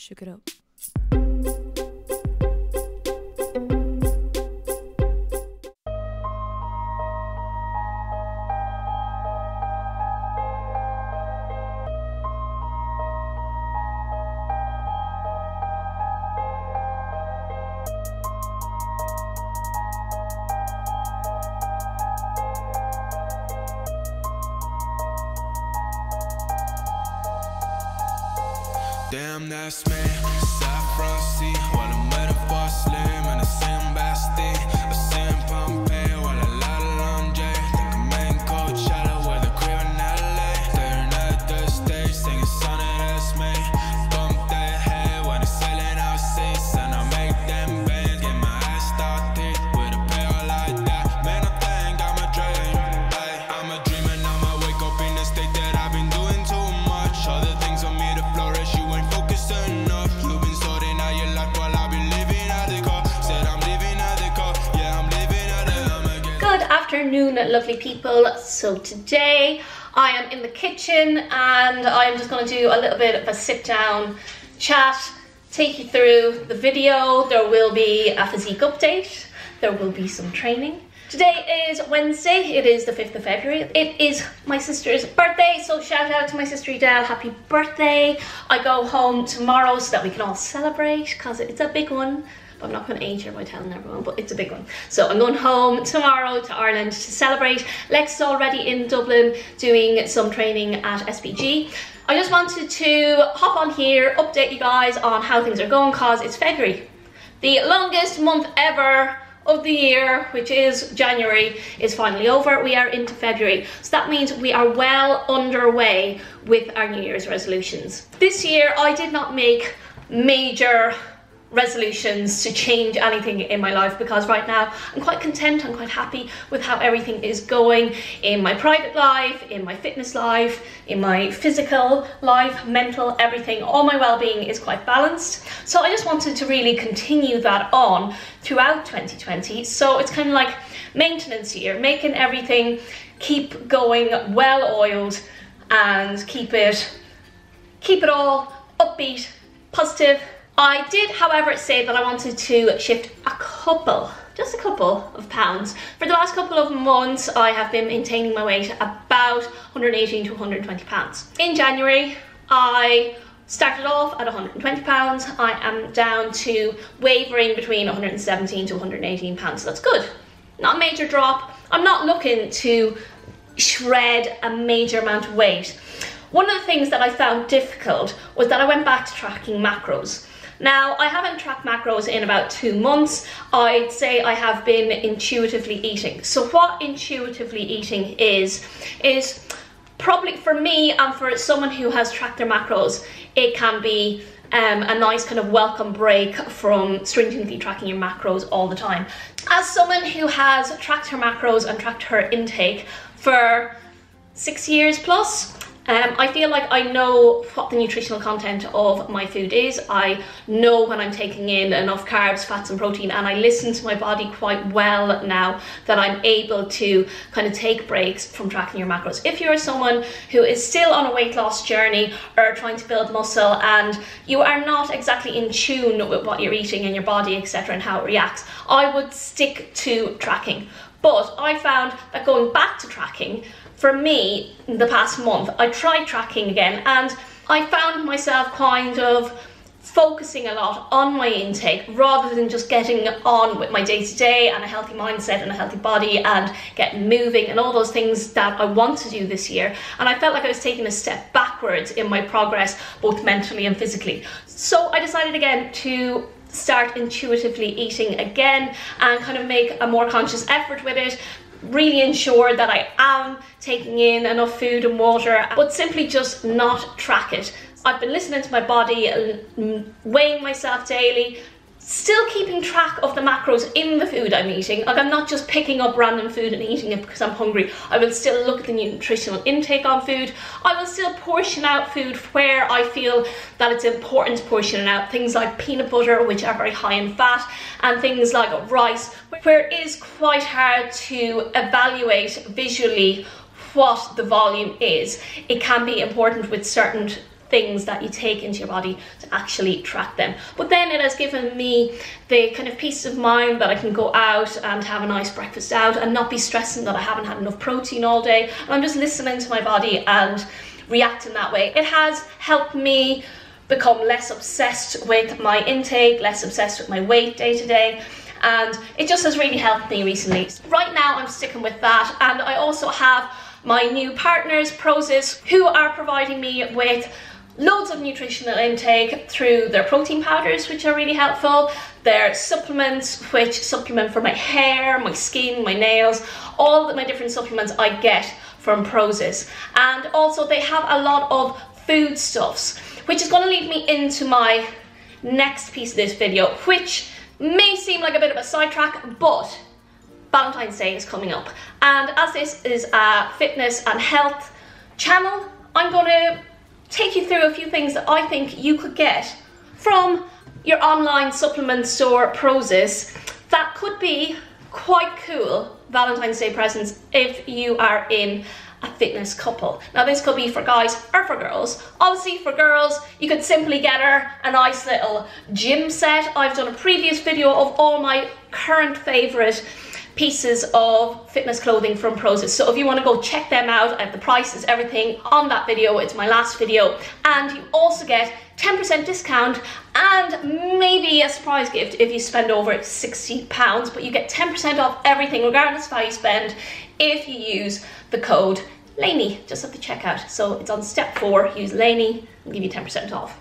Shook it up. Damn, that's me. Side frosty, while I'm waiting for Slim and the same Basti. I sing Pompeii afternoon, lovely people. So today I am in the kitchen and I'm just going to do a little bit of a sit down chat, take you through the video. There will be a physique update, there will be some training. Today is Wednesday, it is the 5th of February. It is my sister's birthday, so shout out to my sister Edel, happy birthday. I go home tomorrow so that we can all celebrate because it's a big one. I'm not going to age by telling everyone, but it's a big one. So I'm going home tomorrow to Ireland to celebrate. Lex is already in Dublin doing some training at SPG. I just wanted to hop on here, update you guys on how things are going because it's February. The longest month ever of the year, which is January, is finally over. We are into February. So that means we are well underway with our New Year's resolutions. This year, I did not make major resolutions to change anything in my life because right now I'm quite content, I'm quite happy with how everything is going in my private life, in my fitness life, in my physical life, mental, everything. All my well-being is quite balanced. So I just wanted to really continue that on throughout 2020. So it's kind of like maintenance year, making everything keep going well oiled and keep it keep it all upbeat, positive. I did, however, say that I wanted to shift a couple, just a couple of pounds. For the last couple of months, I have been maintaining my weight about 118 to 120 pounds. In January, I started off at 120 pounds. I am down to wavering between 117 to 118 pounds. So that's good. Not a major drop. I'm not looking to shred a major amount of weight. One of the things that I found difficult was that I went back to tracking macros. Now, I haven't tracked macros in about two months. I'd say I have been intuitively eating. So, what intuitively eating is, is probably for me and for someone who has tracked their macros, it can be um, a nice kind of welcome break from stringently tracking your macros all the time. As someone who has tracked her macros and tracked her intake for six years plus, um, I feel like I know what the nutritional content of my food is. I know when I'm taking in enough carbs, fats, and protein, and I listen to my body quite well now that I'm able to kind of take breaks from tracking your macros. If you're someone who is still on a weight loss journey or trying to build muscle and you are not exactly in tune with what you're eating and your body, etc., and how it reacts, I would stick to tracking. But I found that going back to tracking for me the past month i tried tracking again and i found myself kind of focusing a lot on my intake rather than just getting on with my day to day and a healthy mindset and a healthy body and getting moving and all those things that I want to do this year. And I felt like I was taking a step backwards in my progress, both mentally and physically. So I decided again to start intuitively eating again and kind of make a more conscious effort with it really ensure that I am taking in enough food and water, but simply just not track it. I've been listening to my body, weighing myself daily, still keeping track of the macros in the food I'm eating. Like I'm not just picking up random food and eating it because I'm hungry. I will still look at the nutritional intake on food. I will still portion out food where I feel that it's important to portion out. Things like peanut butter, which are very high in fat, and things like rice, where it is quite hard to evaluate visually what the volume is. It can be important with certain things that you take into your body to actually track them. But then it has given me the kind of peace of mind that I can go out and have a nice breakfast out and not be stressing that I haven't had enough protein all day. And I'm just listening to my body and reacting that way. It has helped me become less obsessed with my intake, less obsessed with my weight day to day and it just has really helped me recently. Right now I'm sticking with that and I also have my new partners, Prozis, who are providing me with loads of nutritional intake through their protein powders, which are really helpful, their supplements, which supplement for my hair, my skin, my nails, all of my different supplements I get from Prozis. And also they have a lot of foodstuffs, which is going to lead me into my next piece of this video, which may seem like a bit of a sidetrack, but Valentine's Day is coming up. And as this is a fitness and health channel, I'm going to take you through a few things that I think you could get from your online supplement store Prozis that could be quite cool Valentine's Day presents if you are in a fitness couple. Now this could be for guys or for girls. Obviously for girls, you could simply get her a nice little gym set. I've done a previous video of all my current favorite pieces of fitness clothing from Prozis. So if you want to go check them out, I have the prices, everything on that video. It's my last video. And you also get 10% discount and maybe a surprise gift if you spend over 60 pounds, but you get 10% off everything regardless of how you spend if you use the code Lainey just at the checkout. So it's on step four, use Lainey and give you 10% off.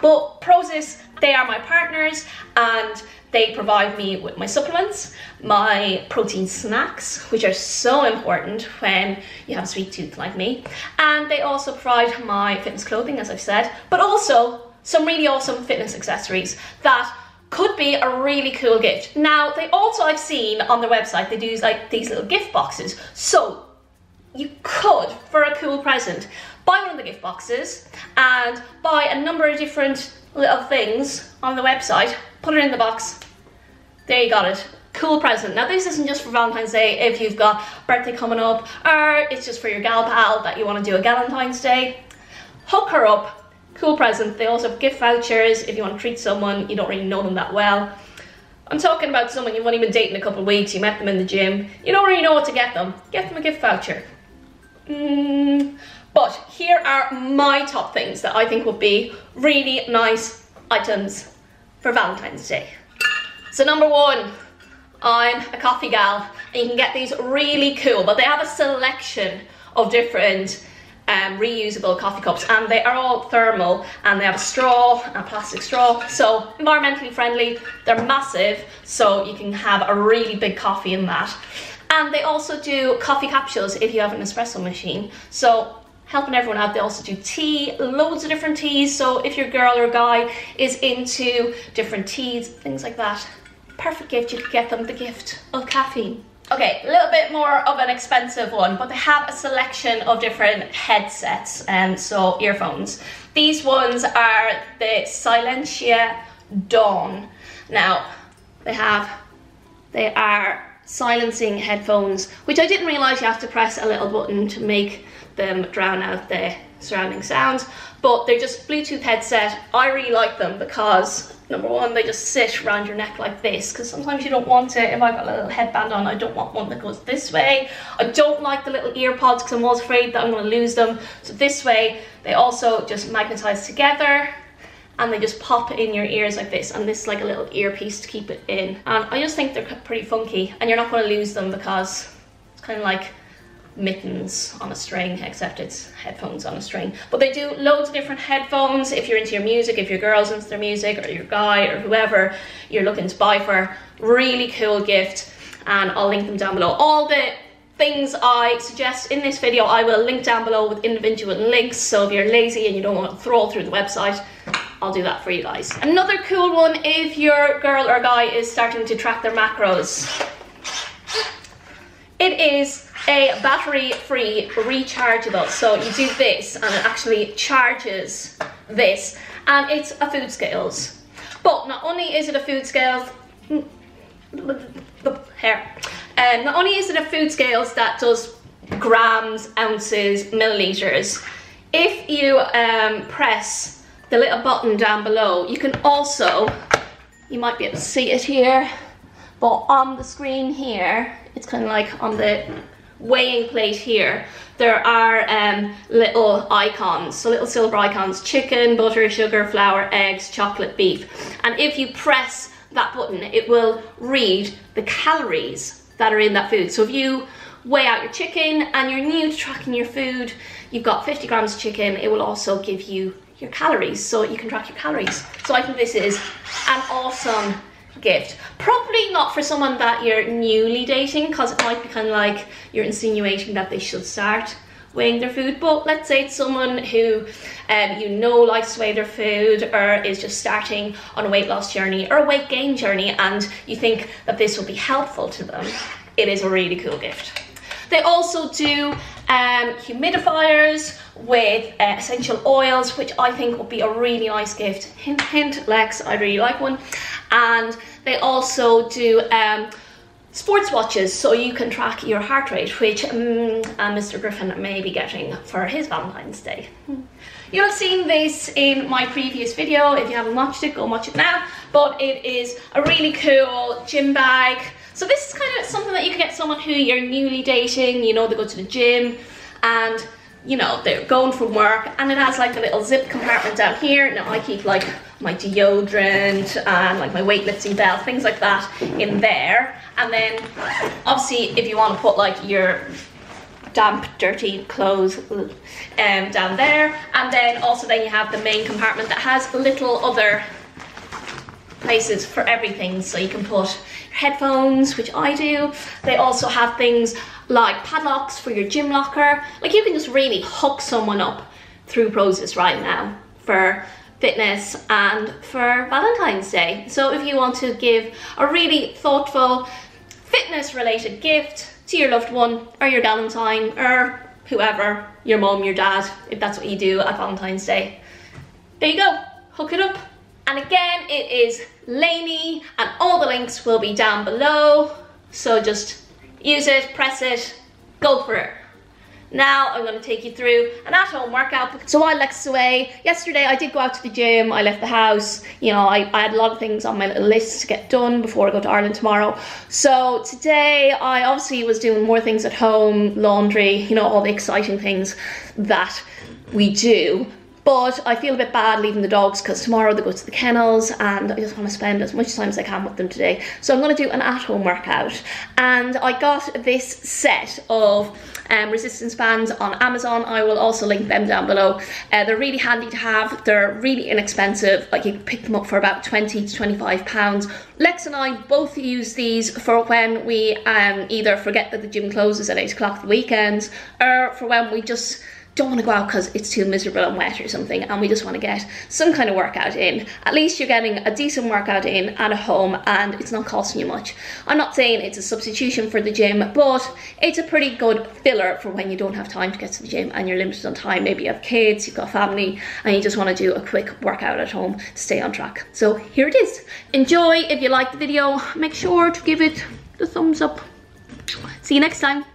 But Prozis, they are my partners and they provide me with my supplements, my protein snacks, which are so important when you have a sweet tooth like me. And they also provide my fitness clothing, as I've said, but also some really awesome fitness accessories that could be a really cool gift. Now, they also, I've seen on their website, they do like these little gift boxes. So you could, for a cool present, buy one of the gift boxes and buy a number of different little things on the website, put it in the box. There you got it. Cool present. Now this isn't just for Valentine's Day if you've got birthday coming up or it's just for your gal pal that you want to do a Galentine's Day. Hook her up. Cool present. They also have gift vouchers if you want to treat someone, you don't really know them that well. I'm talking about someone you've only been dating a couple of weeks, you met them in the gym, you don't really know what to get them. Get them a gift voucher. Mm, here are my top things that I think would be really nice items for Valentine's Day. So number one, I'm a coffee gal and you can get these really cool, but they have a selection of different um, reusable coffee cups and they are all thermal and they have a straw, a plastic straw, so environmentally friendly, they're massive, so you can have a really big coffee in that. And they also do coffee capsules if you have an espresso machine. So helping everyone out. They also do tea, loads of different teas. So if your girl or guy is into different teas, things like that, perfect gift. You could get them the gift of caffeine. Okay, a little bit more of an expensive one, but they have a selection of different headsets and so earphones. These ones are the Silentia Dawn. Now, they have, they are silencing headphones, which I didn't realize you have to press a little button to make them drown out the surrounding sounds, but they're just Bluetooth headset. I really like them because number one, they just sit around your neck like this, because sometimes you don't want it. If I've got a little headband on, I don't want one that goes this way. I don't like the little ear pods because I'm always afraid that I'm gonna lose them. So this way, they also just magnetize together and they just pop in your ears like this and this is like a little earpiece to keep it in and I just think they're pretty funky and you're not going to lose them because it's kind of like mittens on a string except it's headphones on a string. But they do loads of different headphones. If you're into your music if your girl's into their music or your guy or whoever you're looking to buy for really cool gift. And I'll link them down below. All the things I suggest in this video I will link down below with individual links. So if you're lazy and you don't want to throw through the website I'll do that for you guys. Another cool one if your girl or guy is starting to track their macros. It is a battery-free rechargeable. So you do this and it actually charges this and it's a food scales. But not only is it a food scales, the hair, um, not only is it a food scales that does grams, ounces, milliliters, if you um, press the little button down below, you can also, you might be able to see it here, but on the screen here, it's kind of like on the weighing plate here, there are um, little icons, so little silver icons, chicken, butter, sugar, flour, eggs, chocolate, beef. And if you press that button, it will read the calories that are in that food. So if you weigh out your chicken and you're new to tracking your food, you've got 50 grams of chicken, it will also give you your calories so you can track your calories. So I think this is an awesome gift. Probably not for someone that you're newly dating because it might be kind of like you're insinuating that they should start weighing their food but let's say it's someone who um, you know likes to weigh their food or is just starting on a weight loss journey or a weight gain journey and you think that this will be helpful to them it is a really cool gift they also do um, humidifiers with uh, essential oils, which I think would be a really nice gift. Hint, hint, Lex, I really like one. And they also do um, sports watches, so you can track your heart rate, which um, Mr. Griffin may be getting for his Valentine's Day. You'll have seen this in my previous video. If you haven't watched it, go watch it now. But it is a really cool gym bag so this is kind of something that you can get someone who you're newly dating, you know, they go to the gym and you know, they're going from work and it has like a little zip compartment down here. Now I keep like my deodorant and like my weightlifting belt, things like that in there. And then obviously if you want to put like your damp, dirty clothes um, down there. And then also then you have the main compartment that has a little other places for everything. So you can put headphones, which I do. They also have things like padlocks for your gym locker. Like you can just really hook someone up through Prozis right now for fitness and for Valentine's Day. So if you want to give a really thoughtful fitness related gift to your loved one or your Valentine or whoever, your mom, your dad, if that's what you do at Valentine's Day, there you go, hook it up. And again, it is Lainey and all the links will be down below. So just use it, press it, go for it. Now I'm going to take you through an at-home workout. So while Lex is away, yesterday I did go out to the gym, I left the house, you know, I, I had a lot of things on my little list to get done before I go to Ireland tomorrow. So today I obviously was doing more things at home, laundry, you know, all the exciting things that we do. But I feel a bit bad leaving the dogs because tomorrow they go to the kennels and I just want to spend as much time as I can with them today. So I'm going to do an at-home workout. And I got this set of um, resistance bands on Amazon. I will also link them down below. Uh, they're really handy to have. They're really inexpensive. Like you can pick them up for about 20 to 25 pounds. Lex and I both use these for when we um, either forget that the gym closes at 8 o'clock the weekends or for when we just don't want to go out because it's too miserable and wet or something and we just want to get some kind of workout in. At least you're getting a decent workout in at a home and it's not costing you much. I'm not saying it's a substitution for the gym, but it's a pretty good filler for when you don't have time to get to the gym and you're limited on time. Maybe you have kids, you've got family, and you just want to do a quick workout at home to stay on track. So here it is. Enjoy. If you liked the video, make sure to give it the thumbs up. See you next time.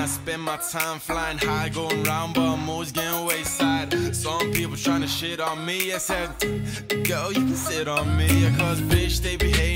I spend my time flying high, going round, but I'm always getting wayside. Some people trying to shit on me, I said, girl, you can sit on me, cause bitch, they behave